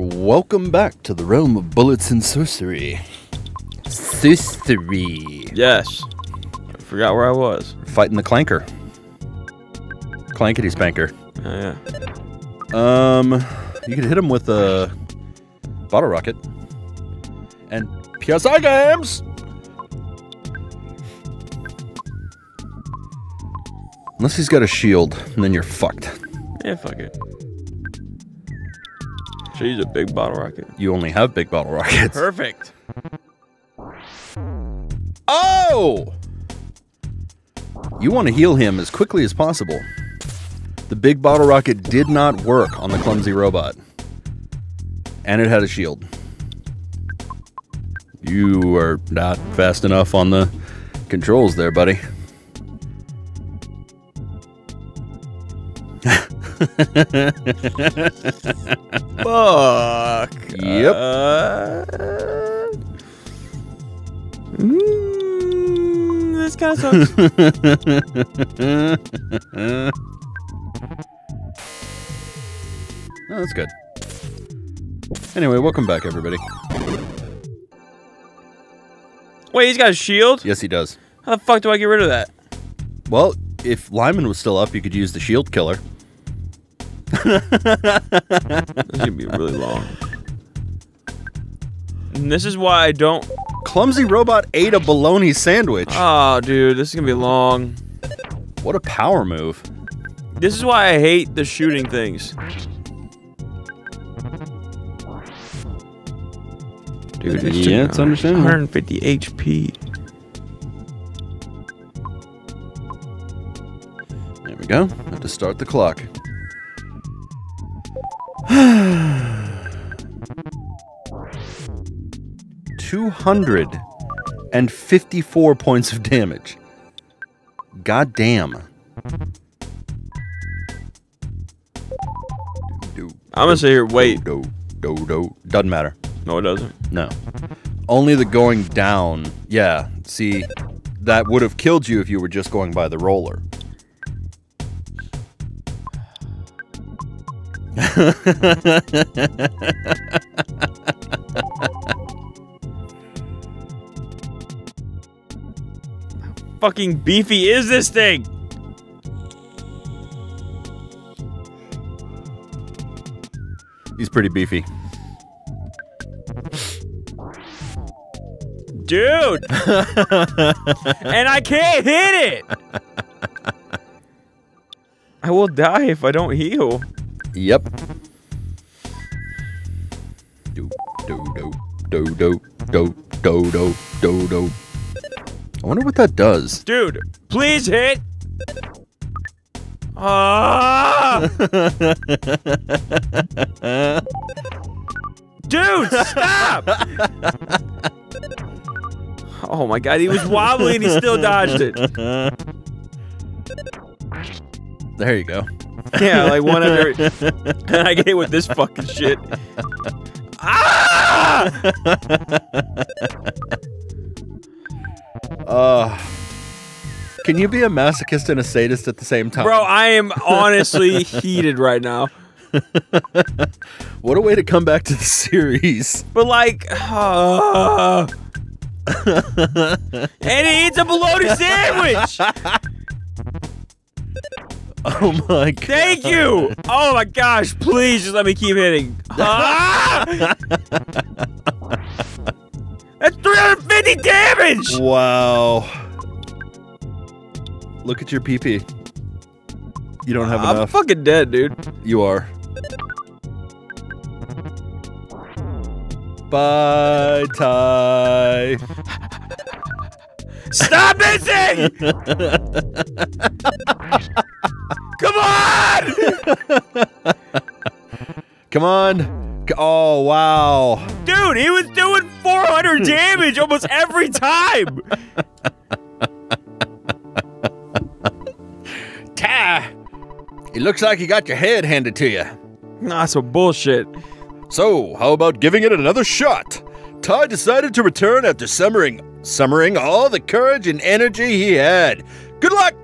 Welcome back to the realm of bullets and sorcery. Sorcery. Yes. I forgot where I was. Fighting the clanker. Clankety spanker. Oh, yeah. Um, you could hit him with a bottle rocket. And PSI games! Unless he's got a shield, and then you're fucked. Yeah, fuck it. Should use a big bottle rocket. You only have big bottle rockets. Perfect. Oh! You want to heal him as quickly as possible. The big bottle rocket did not work on the clumsy robot. And it had a shield. You are not fast enough on the controls there, buddy. Fuck. Yep. Uh, mm, this kind of sucks. Oh, that's good. Anyway, welcome back, everybody. Wait, he's got a shield? Yes, he does. How the fuck do I get rid of that? Well, if Lyman was still up, you could use the shield killer. This is gonna be really long. And this is why I don't. Clumsy robot ate a bologna sandwich. Oh, dude, this is gonna be long. What a power move. This is why I hate the shooting things. Dude, it's Yeah, it's understandable. 150 HP. There we go. Have to start the clock. Two hundred and fifty-four points of damage. God damn. I'm gonna sit here. Wait. do, do, do. Doesn't matter. No, it doesn't. No. Only the going down. Yeah. See, that would have killed you if you were just going by the roller. Fucking beefy is this thing? He's pretty beefy. Dude! and I can't hit it! I will die if I don't heal. Yep. Do do do do do do do do do do. I wonder what that does. Dude, please hit! Ah! Dude, stop! oh my god, he was wobbling and he still dodged it. There you go. Yeah, like one under. and I get hit with this fucking shit. Ah! Uh, can you be a masochist and a sadist at the same time? Bro, I am honestly heated right now. What a way to come back to the series. But like, uh, and he eats a bologna sandwich. Oh my god. Thank you. Oh my gosh, please just let me keep hitting. Ah! That's 350 damage. Wow. Look at your PP. You don't have I'm enough. fucking dead, dude. You are. Bye, Ty. Stop missing! Come on! Come on. Oh, wow. Dude, he was doing 400 damage almost every time. Ty. It looks like you got your head handed to you. Nah, some bullshit. So, how about giving it another shot? Ty decided to return after summering, summering all the courage and energy he had. Good luck!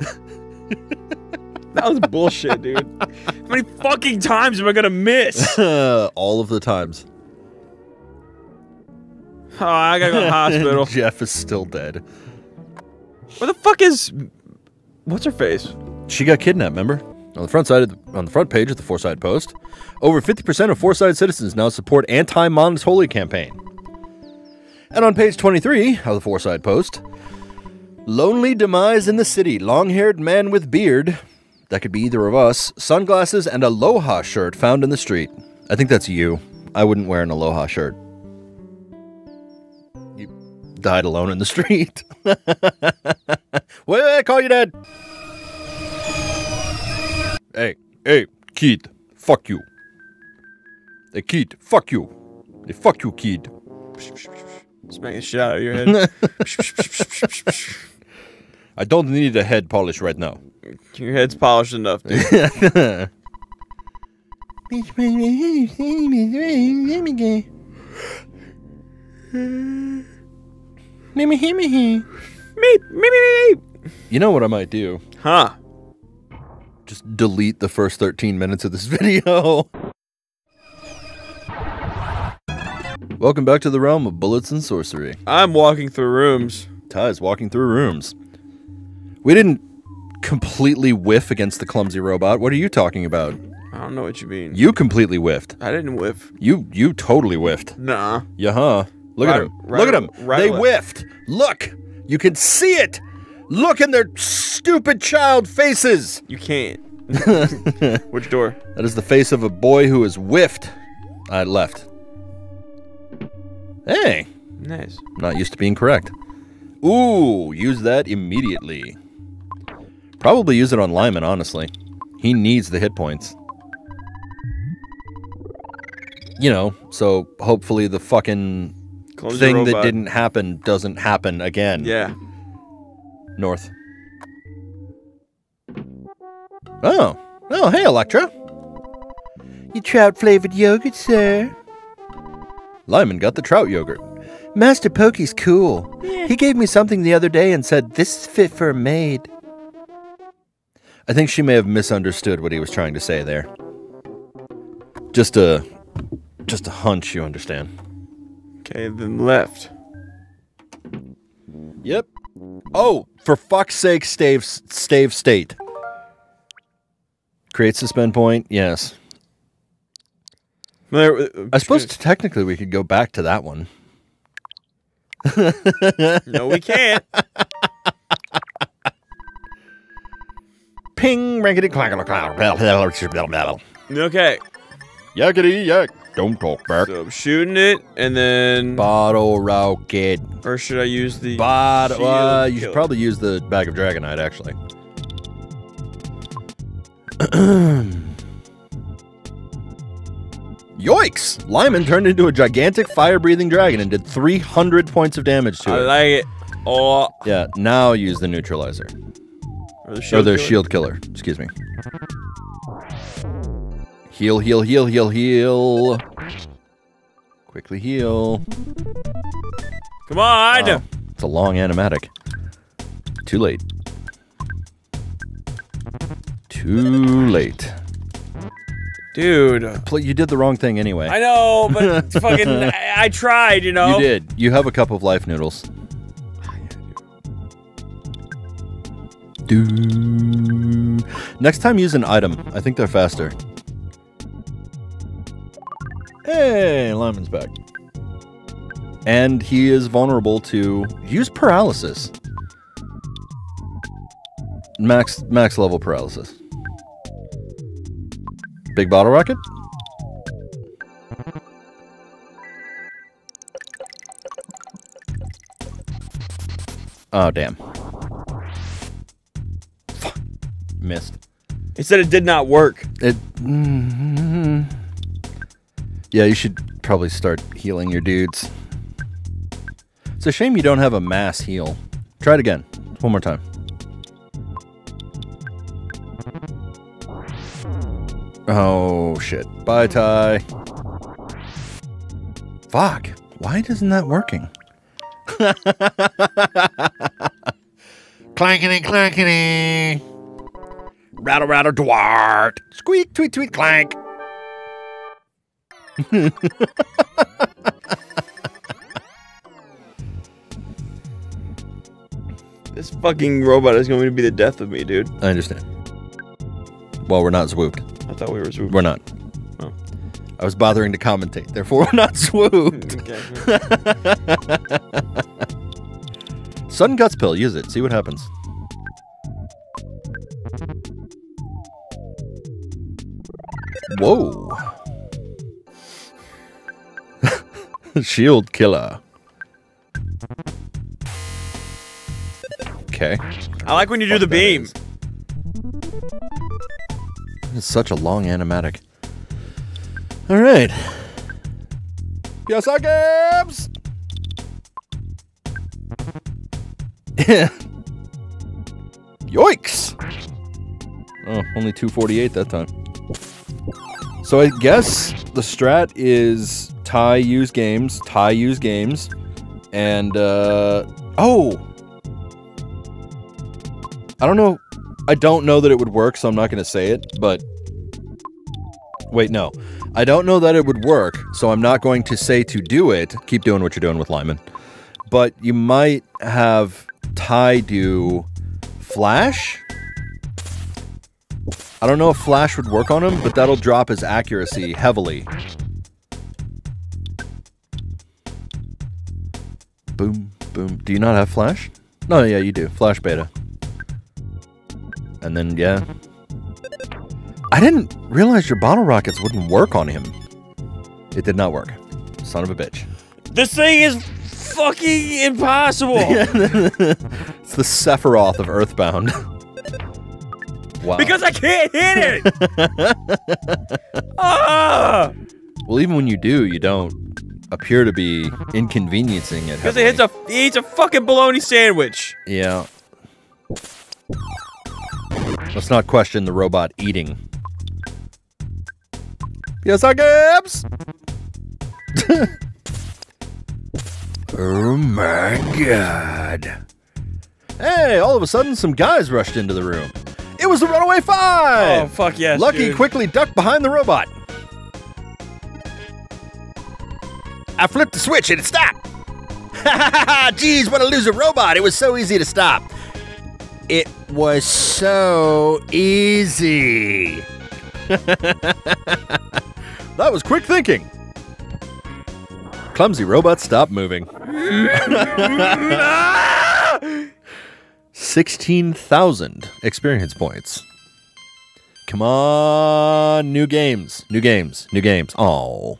That was bullshit, dude. How many fucking times am I gonna miss? All of the times. Oh, I gotta go to the hospital. Jeff is still dead. Where the fuck is. What's her face? She got kidnapped, remember? On the front side of the, on the front page of the Fourside Post, over 50% of Fourside citizens now support anti-Monotoli campaign. And on page 23 of the Fourside Post, lonely demise in the city, long-haired man with beard, that could be either of us, sunglasses and aloha shirt found in the street. I think that's you. I wouldn't wear an aloha shirt. You died alone in the street. Wait, I call you dad. Hey, hey, kid, fuck you. Hey, kid, fuck you. Hey, fuck you, kid. Smack the shit out of your head. I don't need a head polish right now. your head's polished enough, dude. You know what I might do? Huh. Just delete the first 13 minutes of this video. Welcome back to the realm of bullets and sorcery. I'm walking through rooms. Ty's walking through rooms. We didn't completely whiff against the clumsy robot. What are you talking about? I don't know what you mean. You completely whiffed. I didn't whiff. You you totally whiffed. Nah. Yeah, huh? Look at Right- them. right- Look at them. right they away. whiffed. Look. You can see it. Look in their stupid child faces. You can't. Which door? That is the face of a boy who is whiffed. I left. Hey, Nice. not used to being correct. Ooh, use that immediately. Probably use it on Lyman, honestly. He needs the hit points. You know, so hopefully the fucking Clumsy thing that didn't happen doesn't happen again. Yeah. North. Oh. Oh, hey, Electra. Your trout flavored yogurt, sir. Lyman got the trout yogurt. Master Pokey's cool. He gave me something the other day and said, This is fit for a maid. I think she may have misunderstood what he was trying to say there. Just a. Just a hunch, you understand. Okay, then left. Yep. Oh, for fuck's sake, stave, stave state. Create suspend point. Yes. There, uh, I suppose technically we could go back to that one. No, we can't. Ping, rankety, clackety, clack, Okay. Yakety yak. Don't talk back. So I'm shooting it, and then. Bottle rocket. Or should I use the. Bottle. shield Uh, you should killer? probably use the bag of dragonite, actually. Yoicks! Lyman turned into a gigantic fire-breathing dragon and did 300 points of damage to I it. like it. Oh. yeah, now use the neutralizer. Or the or shield. the killer? shield killer. Excuse me. Heal, heal, heal, heal, heal. Quickly heal. Come on! Wow, it's a long animatic. Too late. Too late. Dude. You did the wrong thing anyway. I know, but it's fucking. I, I tried, you know? You did. You have a cup of life noodles. Do. Next time, use an item. I think they're faster. Hey, Lyman's back. And he is vulnerable to use paralysis. Max max level paralysis. Big bottle rocket? Oh damn. Missed. It said it did not work. It. mm, Yeah, you should probably start healing your dudes. It's a shame you don't have a mass heal. Try it again. One more time. Oh shit. Bye, Ty. Fuck. Why isn't that working? clankety clankety. Rattle, rattle, dwart. Squeak, tweet, tweet, clank. This fucking robot is going to be the death of me, dude. I understand. Well, we're not swooped. I thought we were swooped. We're not. Oh. I was bothering to commentate, therefore we're not swooped. Okay. Sudden guts pill, use it. See what happens. Whoa. Shield killer. Okay. I like when you do the beam. is. It's such a long animatic. All right. Yes, I Gibbs. Yoicks! Oh, only 248 that time. So I guess the strat is tie use games, tie use games, and uh oh. I don't know. I don't know that it would work, so I'm not going to say it, but Wait, no. I don't know that it would work, so I'm not going to say to do it. Keep doing what you're doing with Lyman. But you might have Ty do Flash. I don't know if Flash would work on him, but that'll drop his accuracy heavily. Boom, boom. Do you not have Flash? No, yeah, you do. Flash beta. And then, yeah. I didn't realize your bottle rockets wouldn't work on him. It did not work. Son of a bitch. This thing is fucking impossible. It's the Sephiroth of Earthbound. wow. Because I can't hit it. ah! well, even when you do, you don't appear to be inconveniencing it. Because it hits a he eats a fucking bologna sandwich. Yeah. Let's not question the robot eating. Yes, I Gibbs. oh my god. Hey, all of a sudden, some guys rushed into the room. It was the Runaway Five! Oh fuck yes. Lucky dude. quickly ducked behind the robot. I flipped the switch and it stopped. Ha ha ha ha! Jeez, what a loser robot. It was so easy to stop. It was so easy. that was quick thinking. Clumsy robot, stop moving. Ah! 16,000 experience points. Come on, new games, new games, new games. Oh,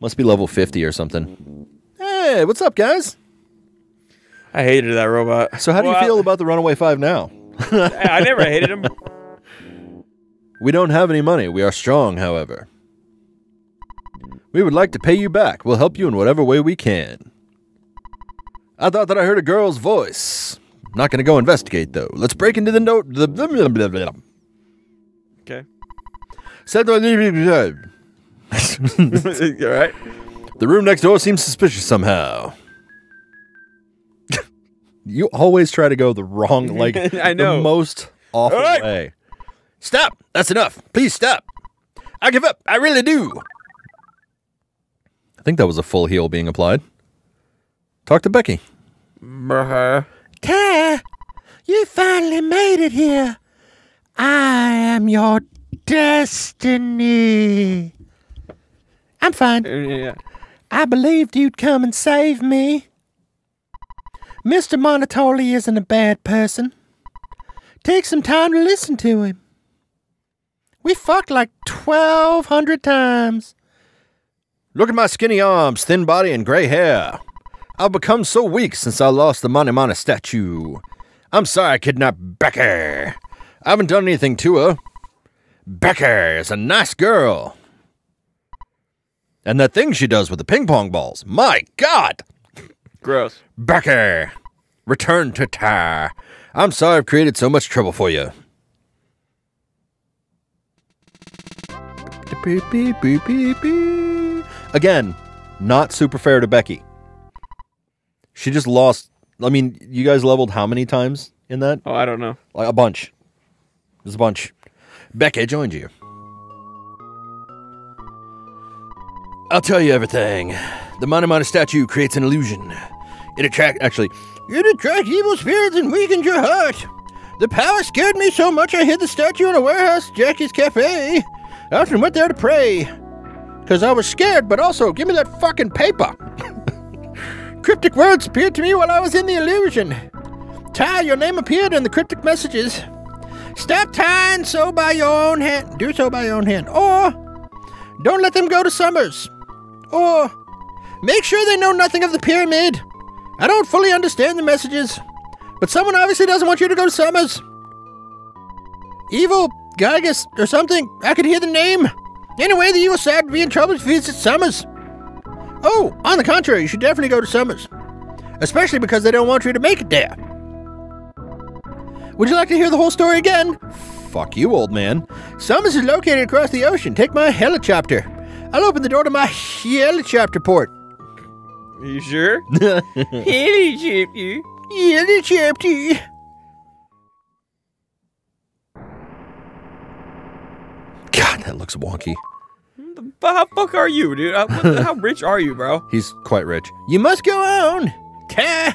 must be level 50 or something. Hey, what's up, guys? I hated that robot. So, how do you feel about the Runaway Five now? I I never hated him. We don't have any money. We are strong, however. We would like to pay you back. We'll help you in whatever way we can. I thought that I heard a girl's voice. Not gonna go investigate though. Let's break into the note. The blah, blah, blah, blah. Okay. The alright? The room next door seems suspicious somehow. you always try to go the wrong, like I know. the most awful Hey! way. Stop! That's enough. Please stop. I give up. I really do. I think that was a full heal being applied. Talk to Becky. Bruh. Kai, you finally made it here. I am your destiny. I'm fine. Uh, yeah. I believed you'd come and save me. Mr. Monotoli isn't a bad person. Take some time to listen to him. We fucked like 1,200 times. Look at my skinny arms, thin body, and gray hair. I've become so weak since I lost the Mani Mani statue. I'm sorry I kidnapped Becky. I haven't done anything to her. Becky is a nice girl. And that thing she does with the ping pong balls. My God! Gross. Becky! Return to Tar. I'm sorry I've created so much trouble for you. Again, not super fair to Becky. She just lost. I mean, you guys leveled how many times in that? Oh, I don't know. Like a bunch. There's a bunch. Becca joined you. I'll tell you everything. The Mani Mani statue creates an illusion. It attract actually, it attracts evil spirits and weakens your heart. The power scared me so much I hid the statue in a warehouse, Jackie's Cafe. I often went there to pray. Cause I was scared, but also give me that fucking paper. cryptic words appeared to me while I was in the illusion. Ty, your name appeared in the cryptic messages. Stop tying so by your own hand. Do so by your own hand. Or don't let them go to Summers. Or make sure they know nothing of the pyramid. I don't fully understand the messages, but someone obviously doesn't want you to go to Summers. Evil Giygas or something. I could hear the name. Anyway, the evil side would be in trouble if he visits Summers. Oh, on the contrary, you should definitely go to Summers. Especially because they don't want you to make it there. Would you like to hear the whole story again? Fuck you, old man. Summers is located across the ocean. Take my helicopter. I'll open the door to my helicopter port. Are you sure? Helicopter. Helicopter. God, that looks wonky. But how fuck are you, dude? How, the- how rich are you, bro? He's quite rich. You must go on. Ty,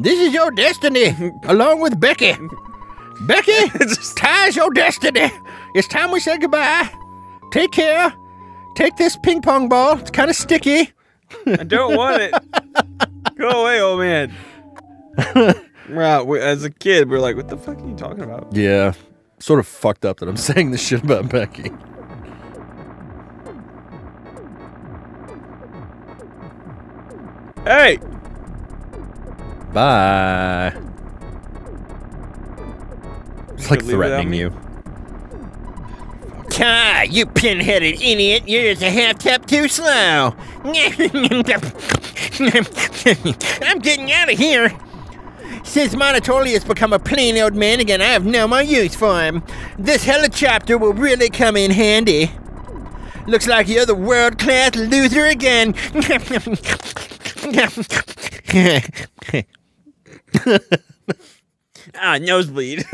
this is your destiny, along with Becky. Becky, Ty's your destiny. It's time we say goodbye. Take care. Take this ping pong ball. It's kind of sticky. I don't want it. Go away, old man. Wow, we- as a kid, we're like, what the fuck are you talking about? Yeah, sort of fucked up that I'm saying this shit about Becky. Hey! Bye. It's like Could leave without threatening you. Ty, you pinheaded idiot, you're just a half tap too slow. I'm getting out of here. Since Monotoli has become a plain old man again, I have no more use for him. This helicopter will really come in handy. Looks like you're the world class loser again. Ah, nosebleed.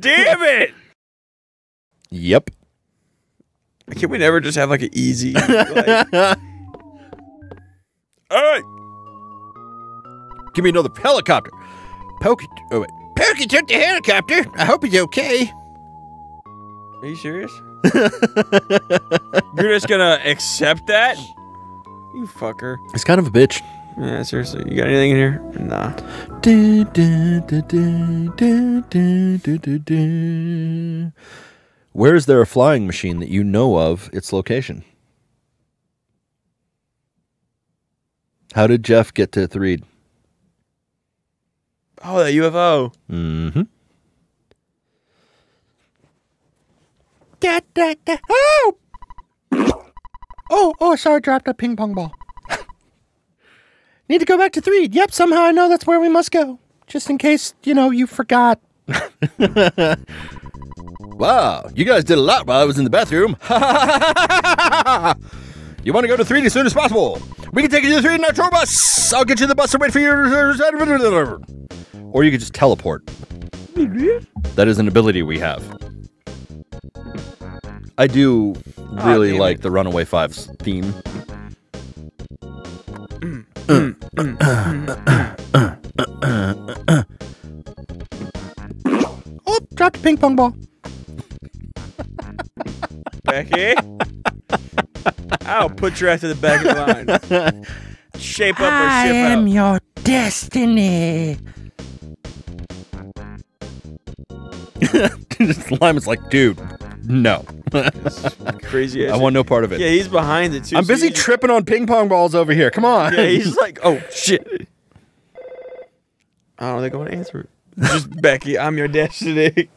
Damn it! Yep. Can we never just have like an easy? Like, Alright! Give me another helicopter. Pokey. Oh wait. Pokey took the helicopter. I hope he's okay. Are you serious? You're just gonna accept that? You fucker. It's kind of a bitch. Yeah, seriously. You got anything in here? Nah. Where is there a flying machine that you know of its location? How did Jeff get to Threed? Oh, that UFO. Mm-hmm. Da, da, da. Oh! Oh, oh, sorry, dropped a ping pong ball. Need to go back to Threed. Yep, somehow I know that's where we must go. Just in case, you know, you forgot. Wow, you guys did a lot while I was in the bathroom. you want to go to Threed as soon as possible? We can take you to the Threed tour bus. I'll get you the bus and wait for you. Or you could just teleport. That is an ability we have. I do ah, really damn like it. the Runaway Fives theme. Oh, dropped a ping pong ball. Becky? I'll put your ass to the back of the line. Shape up or I am out. your destiny. Slime is like, dude, no. Crazy. I want no part of it. Yeah, he's behind it too. I'm so busy tripping on ping pong balls over here. Come on. Yeah, he's like, oh shit. I don't think I want to answer it. Just Becky, I'm your destiny.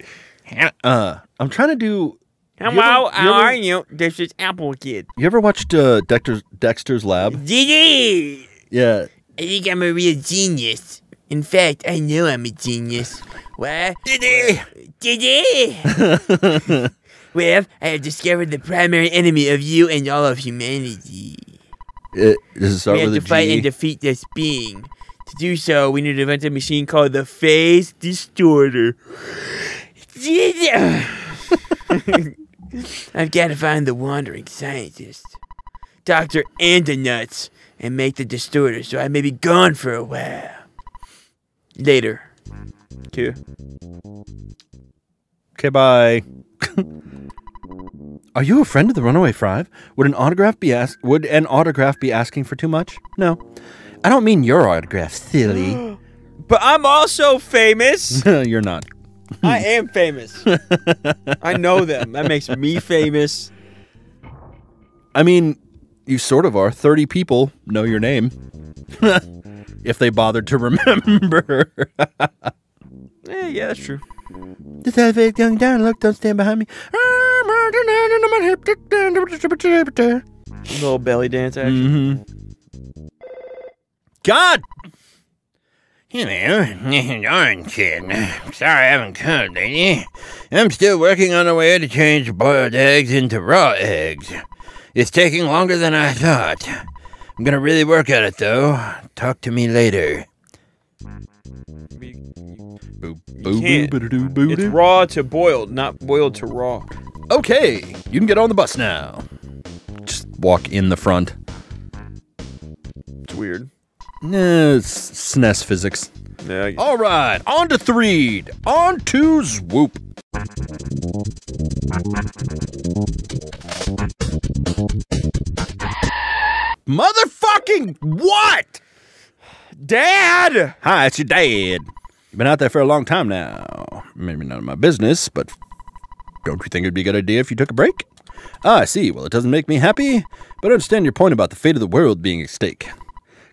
Uh, I'm trying to do. Hello, you ever- how ever- are you? This is Apple Kid. You ever watched uh, Dexter's, Dexter's Lab? Didi! Yeah. I think I'm a real genius. In fact, I know I'm a genius. What? Didi! Didi! well, I have discovered the primary enemy of you and all of humanity. It, does it start we have to a fight G? and defeat this being. To do so, we need to invent a machine called the Phase Distorter. I've got to find the wandering scientist, Dr. Andonuts, and make the distorter so I may be gone for a while. Later. Q. Okay, bye. Are you a friend of the Runaway Five? Would an autograph be ask- Would an autograph be asking for too much? No, I don't mean your autograph, silly. But I'm also famous. You're not. I am famous. I know them. That makes me famous. I mean, you sort of are. Thirty people know your name, if they bothered to remember. Eh, yeah, that's true. Just have a young down. Look, don't stand behind me. Little belly dance action. Mm-hmm. God, You know, darn kid. Sorry I haven't come lately. I'm still working on a way to change boiled eggs into raw eggs. It's taking longer than I thought. I'm gonna really work at it though. Talk to me later. It's raw to boiled, not boiled to raw. Okay, you can get on the bus now. Just walk in the front. It's weird. Nah, it's SNES physics. Yeah. All right, on to Threed, On to Swoop. Motherfucking what? Dad! Hi, it's your dad. You've been out there for a long time now. Maybe none of my business, but don't you think it'd be a good idea if you took a break? Ah, I see. Well, it doesn't make me happy, but I understand your point about the fate of the world being at stake.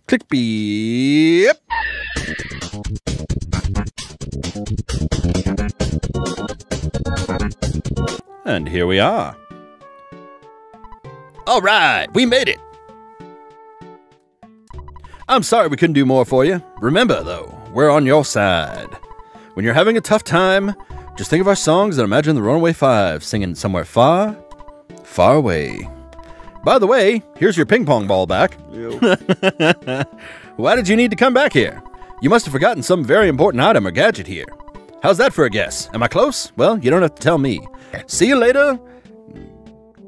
Click beep. And here we are. All right, we made it. I'm sorry we couldn't do more for you. Remember, though, we're on your side. When you're having a tough time, just think of our songs and imagine the Runaway Five singing somewhere far, far away. By the way, here's your ping pong ball back. Ew. Why did you need to come back here? You must have forgotten some very important item or gadget here. How's that for a guess? Am I close? Well, you don't have to tell me. See you later.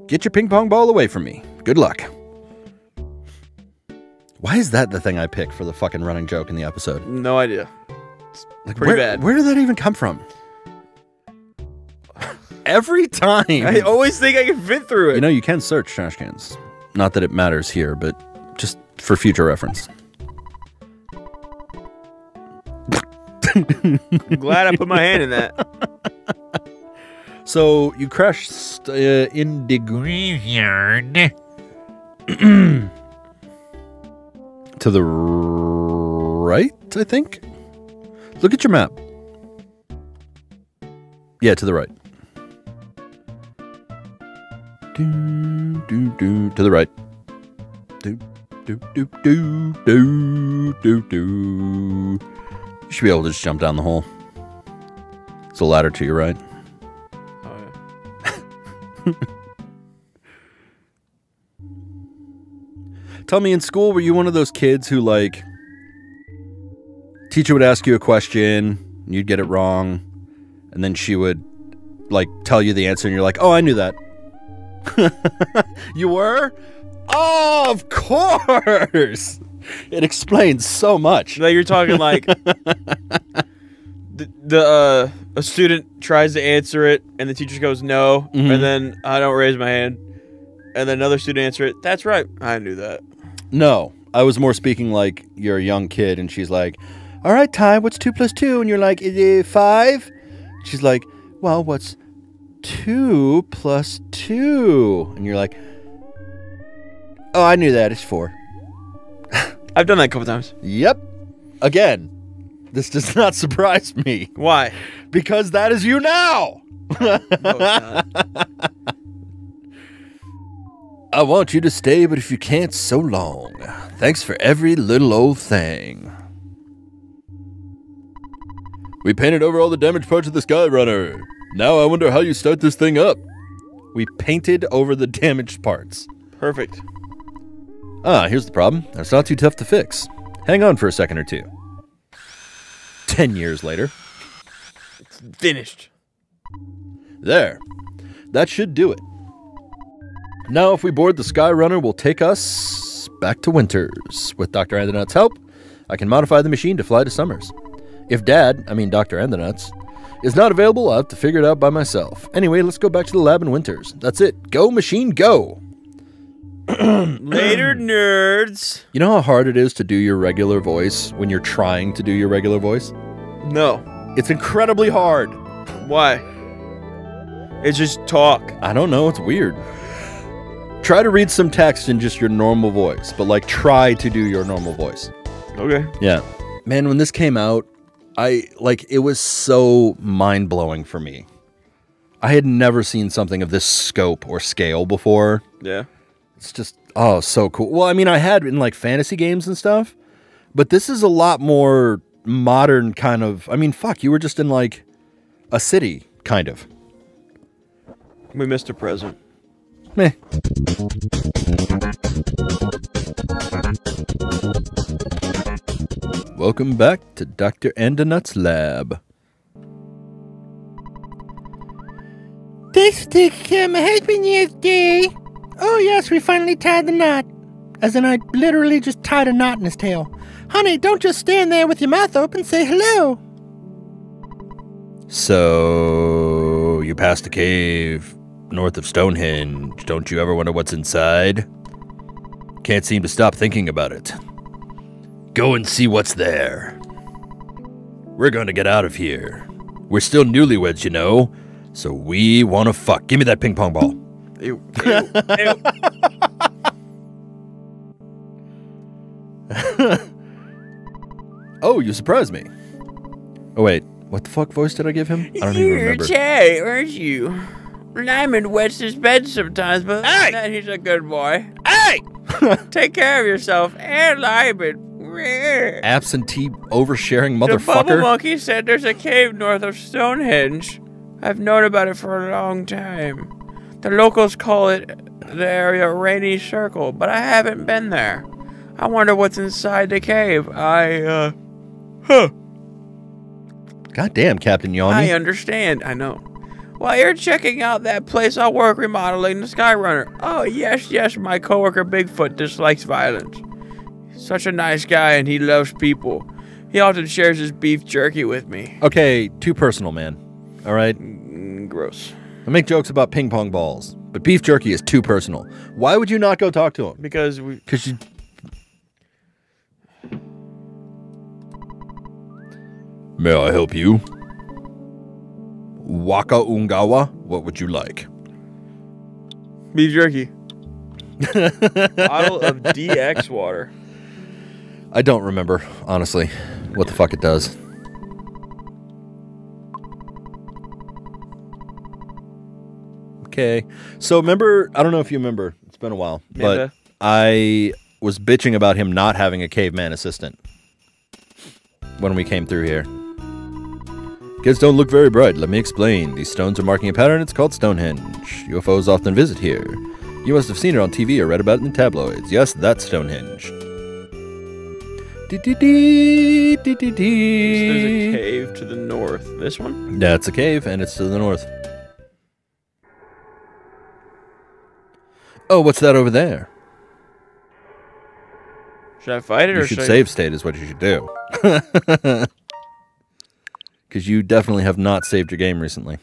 Get your ping pong ball away from me. Good luck. Why is that the thing I picked for the fucking running joke in the episode? no idea. Like, Pretty where, bad. Where did that even come from? Every time. I always think I can fit through it. you know, you can search trash cans. Not that it matters here, but just for future reference. I'm glad I put my hand in that. So you crashed uh, in the Graveyard. to the right, I think. Look at your map. Yeah, to the right. Do, do, do, to the right. Do, do, do, do, do, do, do. You should be able to just jump down the hole. It's a ladder to your right. Oh, yeah. Tell me, in school, were you one of those kids who, like, teacher would ask you a question, and you'd get it wrong, and then she would, like, tell you the answer, and you're like, oh, I knew that. you were? Oh, of course! It explains so much. Like you're talking like the, the uh, a student tries to answer it and the teacher goes no, Mhm. and then I don't raise my hand, and then another student answer it. That's right, I knew that. No, I was more speaking like you're a young kid, and she's like, "All right, Ty, what's two plus two? And you're like, "Is it five?" She's like, "Well, what's two plus two? And you're like, "Oh, I knew that. It's four. I've done that a couple times. Yep. Again, this does not surprise me Why? because that is you now. Oh, no. I want you to stay, but if you can't, so long. Thanks for every little old thing. We painted over all the damaged parts of the Skyrunner. Now I wonder how you start this thing up. We painted over the damaged parts. Perfect. Ah, here's the problem. It's not too tough to fix. Hang on for a second or two. Ten years later. Finished. There. That should do it. Now, if we board the Skyrunner, will take us back to Winters. With Dr. Andonut's help, I can modify the machine to fly to Summers. If Dad, I mean Dr. Andonuts, is not available, I'll have to figure it out by myself. Anyway, let's go back to the lab in Winters. That's it. Go, machine, go! Later, nerds. You know how hard it is to do your regular voice when you're trying to do your regular voice? No. It's incredibly hard. Why? It's just talk. I don't know, it's weird. Try to read some text in just your normal voice, but like try to do your normal voice. Okay. Yeah. Man, when this came out, I like it was so mind-blowing for me. I had never seen something of this scope or scale before. Yeah. It's just oh, so cool. Well, I mean, I had in like fantasy games and stuff, but this is a lot more modern kind of. I mean, fuck, you were just in like a city kind of. We missed a present. Meh. Welcome back to Dr. Andonut's lab. This stick uh, my husband yesterday. Oh, yes, we finally tied the knot. As in, I literally just tied a knot in his tail. Honey, don't just stand there with your mouth open. Say hello. So, you passed a cave north of Stonehenge. Don't you ever wonder what's inside? Can't seem to stop thinking about it. Go and see what's there. We're gonna get out of here. We're still newlyweds, you know, so we wanna fuck. Give me that ping pong ball. Ew. Ew. ew. Oh, you surprised me. Oh, wait. What the fuck voice did I give him? I don't even You're remember. Jay, aren't you? Lyman wets his bed sometimes, but other Hey! that, he's a good boy. Hey! Take care of yourself and Lyman. Absentee oversharing motherfucker. The bubble monkey said there's a cave north of Stonehenge. I've known about it for a long time. The locals call it the area Rainy Circle, but I haven't been there. I wonder what's inside the cave. I, uh, huh. Goddamn, Captain I understand. I know. While you're checking out that place, I'll work remodeling the Skyrunner. Oh, yes, yes, my coworker Bigfoot dislikes violence. Such a nice guy and he loves people. He often shares his beef jerky with me. Okay, too personal, man. All right? Mm, gross. I make jokes about ping pong balls, but beef jerky is too personal. Why would you not go talk to him? Because we. Because you. May I help you? Waka Ungawa, what would you like? Beef jerky. Bottle of DX water. I don't remember, honestly, what the fuck it does. Okay. So remember, I don't know if you remember, it's been a while, Manda? but I was bitching about him not having a caveman assistant when we came through here. Kids don't look very bright. Let me explain. These stones are marking a pattern. It's called Stonehenge. UFOs often visit here. You must have seen it on TV or read about it in the tabloids. Yes, that's Stonehenge. There's a cave to the north. This one? That's a cave, and it's to the north. Oh, what's that over there? Should I fight it You or should I- save state, is what you should do. Because you definitely have not saved your game recently.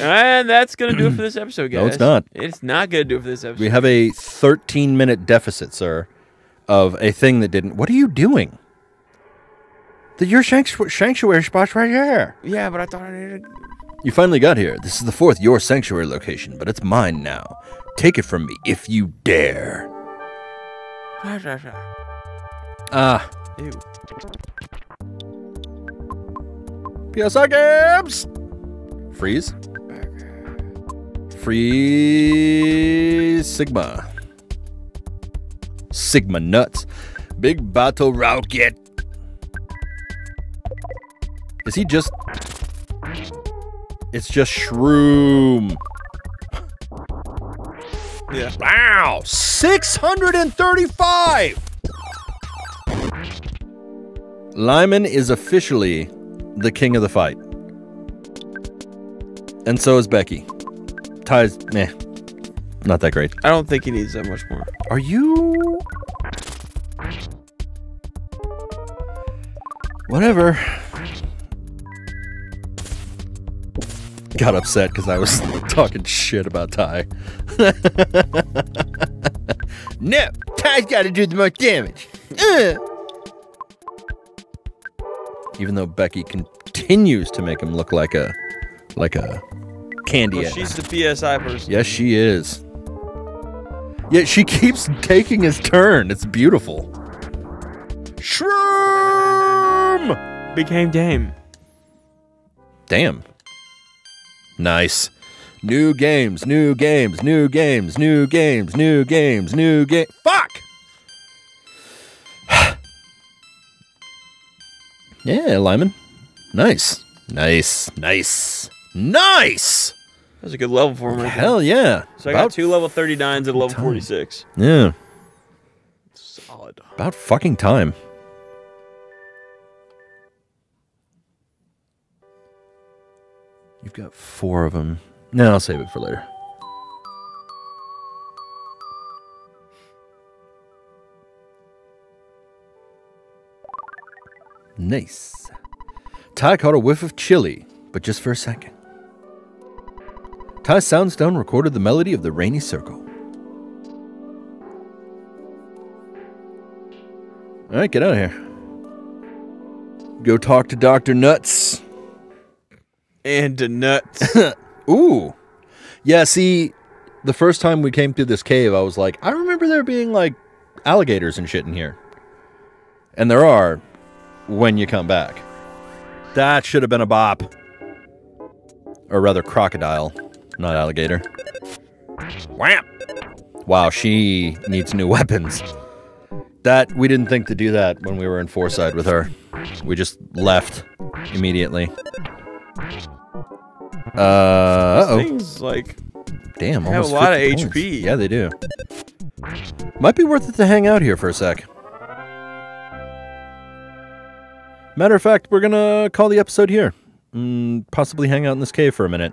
And that's gonna do it for this episode, guys. No, it's not. It's not gonna do it for this episode. We have a 13 minute deficit, sir, of a thing that didn't. What are you doing? The, your sanctuary spot's right here. yeah, but I thought I needed. You finally got here. This is the fourth your sanctuary location, but it's mine now. Take it from me if you dare. Ah, Ew. PSI Games! Freeze. Freeze Sigma. Sigma nuts. Big battle rocket. Is he just. It's just shroom. Yeah. Wow! 635! Lyman is officially the king of the fight. And so is Becky. Ties, meh. Not that great. I don't think he needs that much more. Are you Whatever. Got upset because I was talking shit about Ty. No, Ty's got to do the most damage. Uh. Even though Becky continues to make him look like a like a candy Well, ass. she's the PSI person. Yes, she is. Yet she keeps taking his turn. It's beautiful. Shroom! Became Dame. Damn. Nice. New games, new games, new games, new games, new games, new game. Fuck! yeah, Lyman. Nice. Nice. Nice. Nice! That was a good level for him. right there. Hell yeah. So I got two level 39s and a level 46. Yeah. Solid. About fucking time. You've got four of them. No, I'll save it for later. Nice. Ty caught a whiff of chili, but just for a second. Ty Soundstone recorded the melody of the Rainy Circle. All right, get out of here. Go talk to Dr. Nuts. And the nuts. Ooh. Yeah, see, the first time we came through this cave, I was like, I remember there being like alligators and shit in here. And there are when you come back. That should have been a bop. Or rather, crocodile, not alligator. Wham! Wow, she needs new weapons. That, we didn't think to do that when we were in Fourside with her. We just left immediately. Uh oh. Things like Damn, They have a lot of points. HP. Yeah, they do. Might be worth it to hang out here for a sec. Matter of fact, we're gonna call the episode here. Mm, possibly hang out in this cave for a minute.